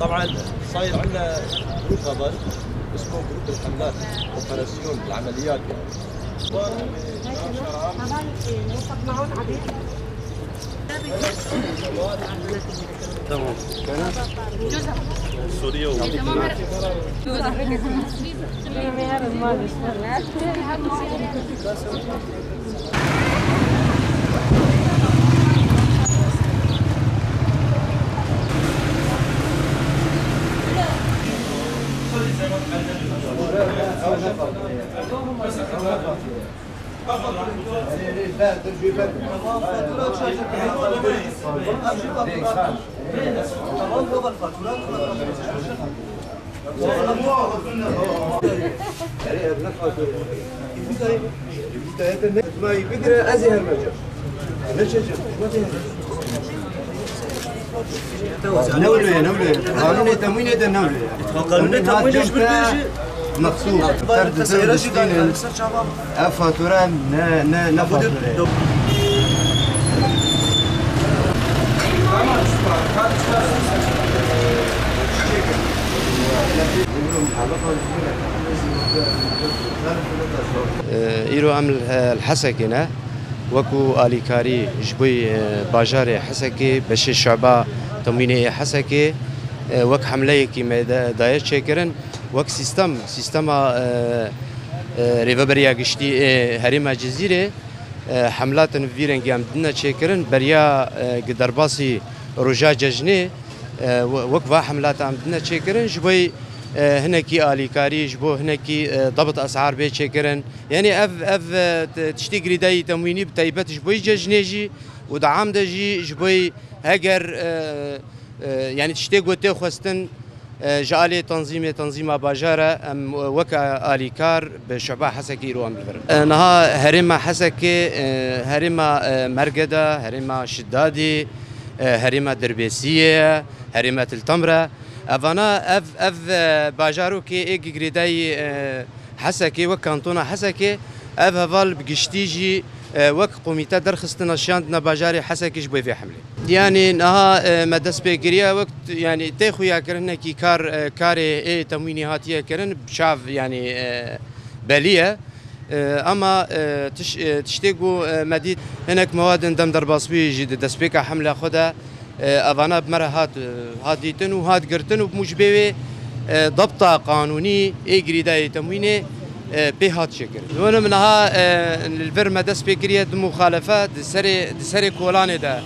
طبعا صاير عندنا group هذا اسمه group الحملات operation العمليات تمام سوريا. Fatura نولي نولي. قانون تموين هذا نولي. قانون التموين إيش بالبيجي؟ مقصود. فرد زوج فاتورة نا نا نا فاتورة. ئیرۆ ئەم حەسەکێنە وەکو ئالیکاری ژبووی باژارێ حەسەکێ بە شێ شعبا تەمینەیە حەسەکێ وەک حملەیەکی مێدایە چێکردن. وەک سیستەم سیستەما رێبەبەریا گشتی هەرێمە جززیرێ حملاتن ڤیرنگیان دنە چێکردن بەریا دەرباسی ڕۆژا جەژنێ وەک وا حملاتان دنە چێکردن. ژبووی بۆی هنکی آلیکاریش بۆ هنکی ضبط ئەسعار بێ چێکردن یعنی ئەف ئەف تشتی گریدایی تەموینی تایبەتش بۆی جەژنێژی و دعام دەژی ji بۆی هەگەر ینی شتێک گوتێ خواستن ژالێ تەنزیمێ تەنزیما باژارە ئەم وەکە ئالیکار بە شەبا حەسەکی ئیرۆان ببرن نها هەرێمە حەسەکێ هەرێمە مەرگەدا هەرێمە شدادی هەرێمە دەربێسیە هەرێمە تلتەمرە ئەڤانە ئەف ئەف باژارۆکێ ئێگی گرێدایی حەسەکێ وەک کانتۆنا حەسەکێ ئەف هەڤال بگشتیژی وەک قومیتە دەرخستنە شاندنە باژاری حەسەکیش بۆی فێ حملێ دیانی نەها مەدەست پێگیریە وەک ینی تێ خویاکردنێکی کار کارێ ئێ تەموینی هاتیەکردن چاو ینی بەلیە ئەما تشتێک و مەدید هەنێک مەوادن دەم دەرباسبیژی دەستپێکە حملە خۆدا اوانا بمره هات هات دیتن و هات گرتن و بمجبه ضبطا قانوني اجري داي تموينه به هات شكر وانا منها الفرمه دس بكريه مخالفات سري سري كولاني ده.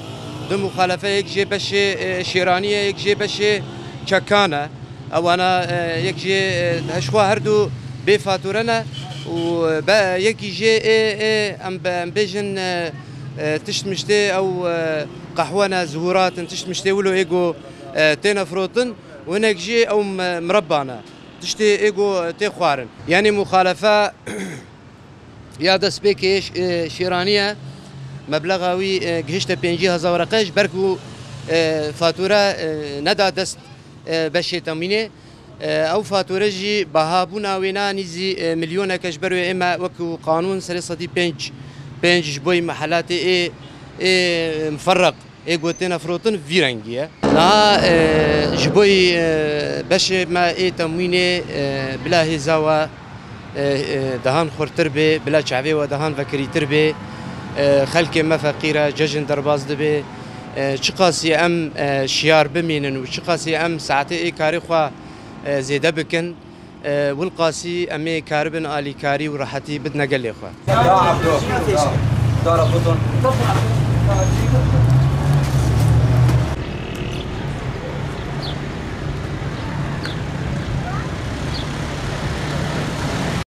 د مخالفه یک جه بش شیرانی یک جه بش چکانه. او انا یک جه هشوا هر دو به فاتورنه و با یک جه ام بجن مشتێ ئەو قەحوەنە زهوراتن تشت مشتێ ولو ئێگۆ تێنە فرۆتن وەنێک ژێ ئەو مربانە تشتێ ئێگۆ تێ خوارن. ینی مخالفە یا دەستپێکێش شێرانیە مەبلغاوی گەشتە پێنجی هزارەقەش بەرگ و فاتورە نەدا دەست بەشێ تەمینێ ئەو فاتورەژی بەهابوو ناوێنا نیزی میلیۆنەکەش بەروێ ئێمە وەکو قانون سەر سەدی پێنج پێنج بۆی مەحلاتی ئێ مفرق. ئێ گوتێنە فرۆتن ڤیرەنگیە نا ji بۆی بەشێ ما ئێ تەموینێ بلا هێزاوە دەهان خورتتر بێ بلا چاوێەوە دەهان بەکریتر بێ خەلکێ مەفەقیرە جەژن دەرباز دەبێ چ قاسی ئەم شیار بمێنن و چ قاسی ئەم ساعتە ئێ کاریخوا زێدە بکەن والقاسی ئەمێ کاربن ئالیکاری و ڕەحەتی بدنەگەل لێخوا دارا بوتون